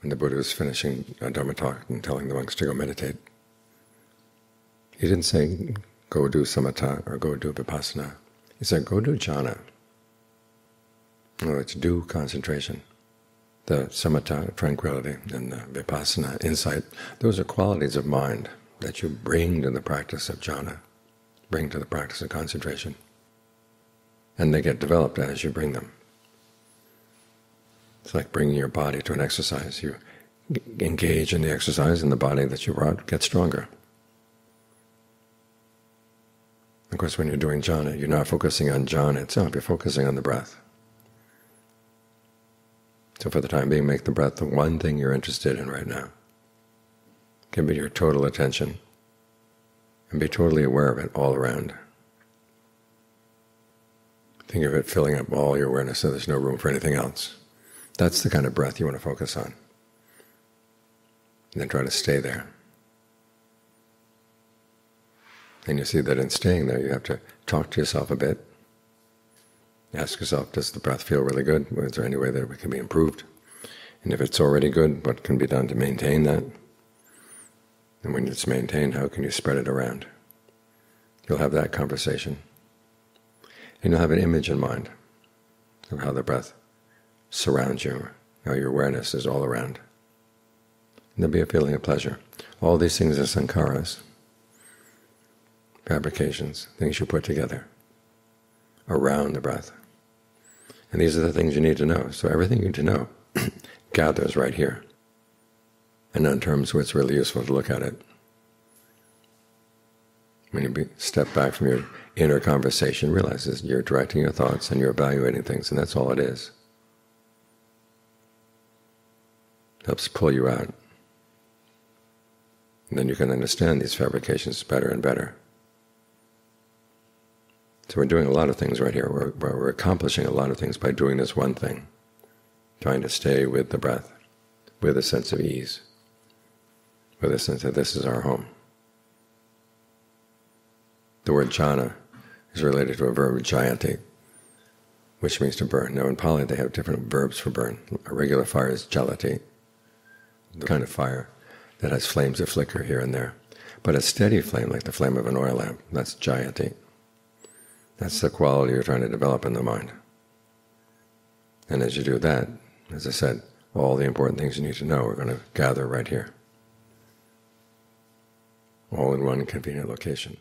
when the Buddha was finishing a Dharma talk and telling the monks to go meditate, he didn't say, go do samatha or go do vipassana. He said, go do jhana. In other words, do concentration. The samatha, tranquility, and the vipassana, insight, those are qualities of mind that you bring to the practice of jhana, bring to the practice of concentration. And they get developed as you bring them. It's like bringing your body to an exercise. You engage in the exercise and the body that you brought gets stronger. Of course, when you're doing jhana, you're not focusing on jhana itself, you're focusing on the breath. So for the time being, make the breath the one thing you're interested in right now. Give it your total attention and be totally aware of it all around. Think of it filling up all your awareness so there's no room for anything else. That's the kind of breath you want to focus on. And then try to stay there. And you see that in staying there, you have to talk to yourself a bit. Ask yourself, does the breath feel really good? Is there any way that it can be improved? And if it's already good, what can be done to maintain that? And when it's maintained, how can you spread it around? You'll have that conversation. And you'll have an image in mind of how the breath surrounds you, how your awareness is all around. And there'll be a feeling of pleasure. All these things are sankharas fabrications, things you put together around the breath. And these are the things you need to know. So everything you need to know gathers right here. And on terms where it's really useful to look at it. When you step back from your inner conversation, realize you're directing your thoughts and you're evaluating things, and that's all it is. It helps pull you out. And then you can understand these fabrications better and better. So we're doing a lot of things right here. We're, we're accomplishing a lot of things by doing this one thing, trying to stay with the breath, with a sense of ease, with a sense that this is our home. The word jhana is related to a verb jhayati, which means to burn. Now in Pali they have different verbs for burn. A regular fire is jalati, kind of fire that has flames that flicker here and there. But a steady flame, like the flame of an oil lamp, that's jhayati. That's the quality you're trying to develop in the mind. And as you do that, as I said, all the important things you need to know are going to gather right here, all in one convenient location.